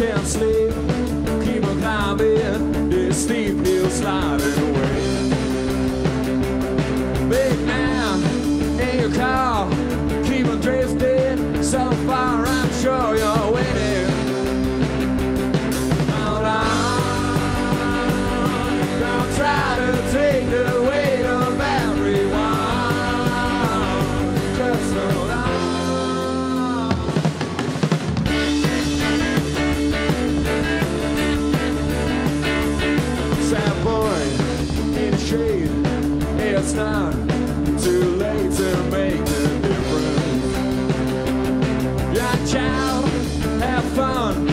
can't sleep. Keep on climbing, this steep hill sliding away. Big man in your car, keep on drifting so far, I'm sure you're. child, have fun.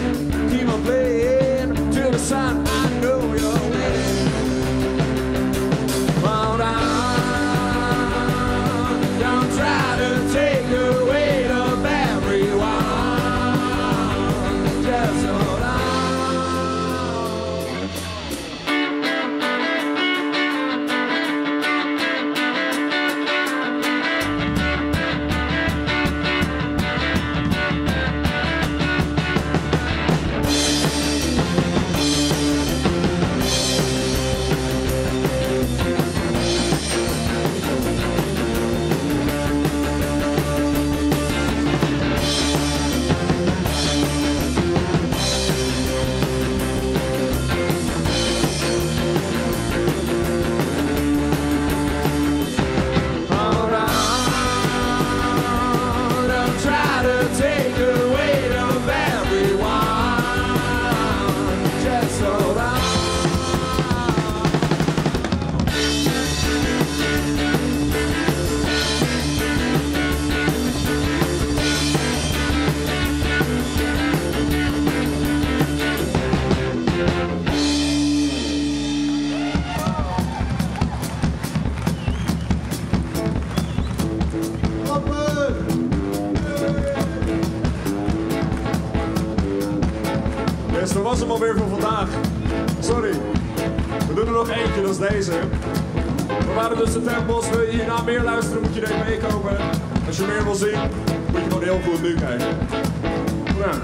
Is allemaal weer voor vandaag. Sorry. We doen er nog eentje, dat is deze. We waren dus de tempels. Wil je hierna meer luisteren, moet je deze meekopen. Als je meer wil zien, moet je gewoon heel goed nu kijken. Nou.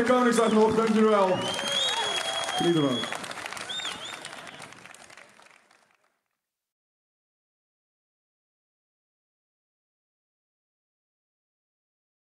Fijne Koningsdag nog, wel. Geniet ervan.